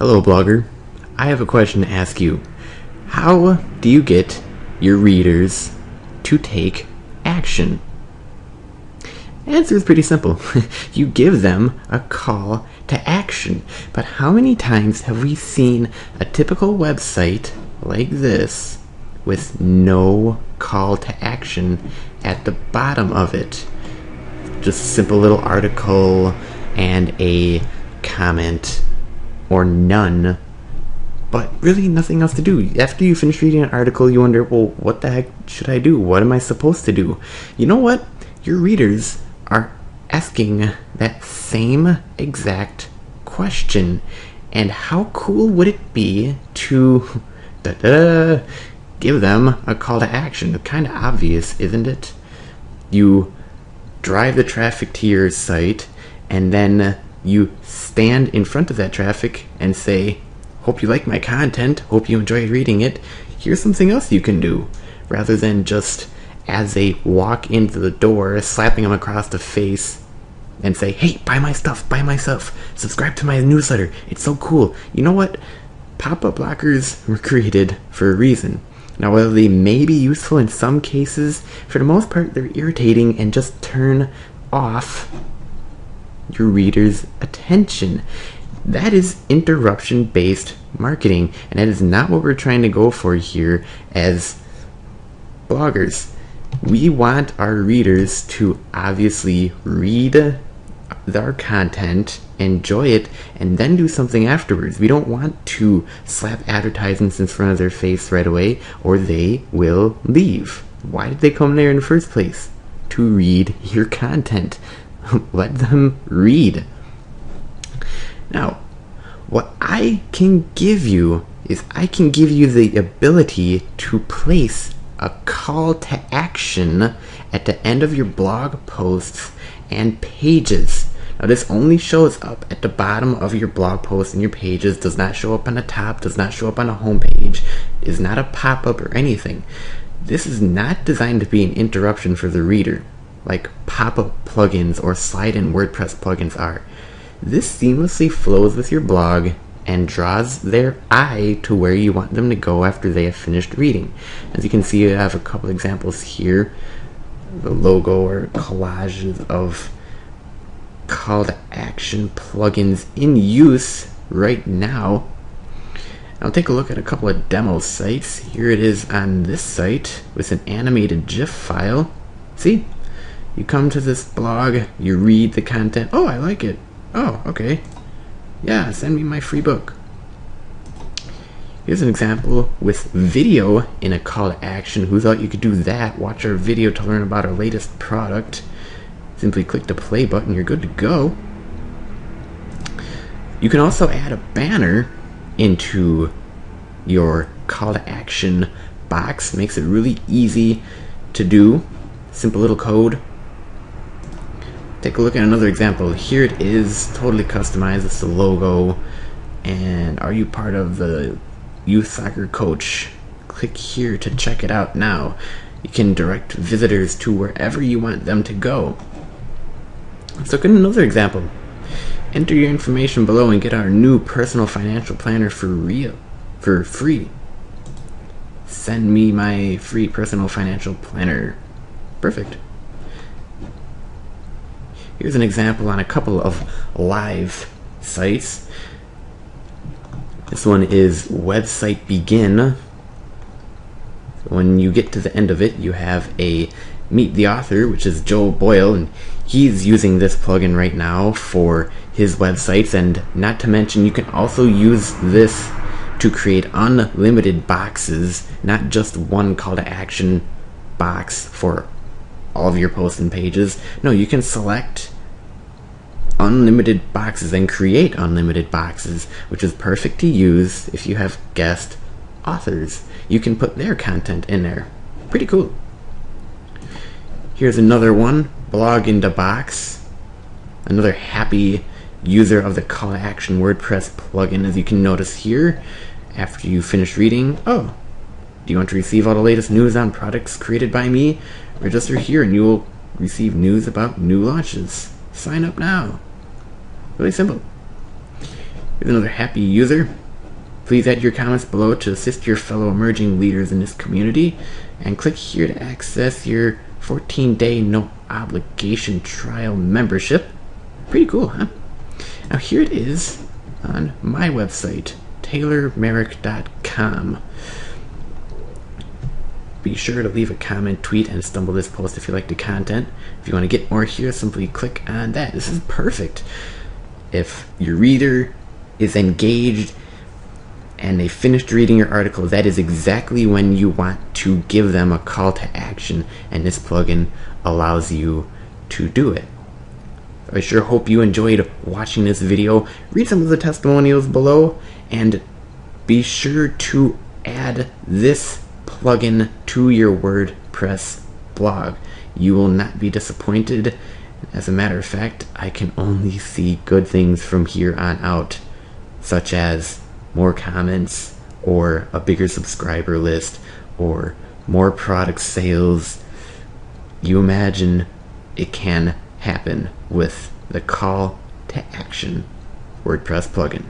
Hello, blogger. I have a question to ask you. How do you get your readers to take action? Answer is pretty simple. you give them a call to action. But how many times have we seen a typical website like this with no call to action at the bottom of it? Just a simple little article and a comment or none but really nothing else to do. After you finish reading an article, you wonder, well, what the heck should I do? What am I supposed to do? You know what? Your readers are asking that same exact question. And how cool would it be to give them a call to action? Kind of obvious, isn't it? You drive the traffic to your site, and then you stand in front of that traffic and say, Hope you like my content, hope you enjoyed reading it. Here's something else you can do. Rather than just as they walk into the door, slapping them across the face and say, Hey, buy my stuff, buy my stuff, subscribe to my newsletter, it's so cool. You know what? Pop up blockers were created for a reason. Now, while they may be useful in some cases, for the most part, they're irritating and just turn off your reader's attention. That is interruption based marketing, and that is not what we're trying to go for here as bloggers. We want our readers to obviously read our content, enjoy it, and then do something afterwards. We don't want to slap advertisements in front of their face right away, or they will leave. Why did they come there in the first place? To read your content. Let them read. Now, what I can give you is I can give you the ability to place a call to action at the end of your blog posts and pages. Now, this only shows up at the bottom of your blog posts and your pages, does not show up on the top, does not show up on the home page, is not a pop up or anything. This is not designed to be an interruption for the reader, like pop up plugins or slide in WordPress plugins are. This seamlessly flows with your blog and draws their eye to where you want them to go after they have finished reading. As you can see, I have a couple examples here the logo or collages of call to action plugins in use right now. I'll take a look at a couple of demo sites. Here it is on this site with an animated GIF file. See? You come to this blog, you read the content. Oh, I like it. Oh, okay. Yeah, send me my free book. Here's an example with video in a call to action. Who thought you could do that? Watch our video to learn about our latest product. Simply click the play button, you're good to go. You can also add a banner into your call to action box. Makes it really easy to do. Simple little code. Take a look at another example. Here it is, totally customized. It's the logo. And are you part of the youth soccer coach? Click here to check it out now. You can direct visitors to wherever you want them to go. Let's look at another example. Enter your information below and get our new personal financial planner for real, for free. Send me my free personal financial planner. Perfect. Here's an example on a couple of live sites. This one is website begin. When you get to the end of it, you have a meet the author, which is Joe Boyle, and he's using this plugin right now for his websites. And not to mention, you can also use this to create unlimited boxes, not just one call to action box for all of your posts and pages. No, you can select unlimited boxes and create unlimited boxes, which is perfect to use if you have guest authors. You can put their content in there. Pretty cool. Here's another one, Blog in the Box. Another happy user of the call to action WordPress plugin, as you can notice here. After you finish reading, oh, do you want to receive all the latest news on products created by me? Register here and you will receive news about new launches. Sign up now. Really simple. with another happy user. Please add your comments below to assist your fellow emerging leaders in this community, and click here to access your 14 day no obligation trial membership. Pretty cool, huh? Now, here it is on my website, taylormerrick.com. Be sure to leave a comment, tweet, and stumble this post if you like the content. If you want to get more here, simply click on that. This is perfect. If your reader is engaged and they finished reading your article, that is exactly when you want to give them a call to action, and this plugin allows you to do it. I sure hope you enjoyed watching this video. Read some of the testimonials below, and be sure to add this plugin to your WordPress blog. You will not be disappointed. As a matter of fact, I can only see good things from here on out, such as more comments, or a bigger subscriber list, or more product sales. You imagine it can happen with the call to action WordPress plugin.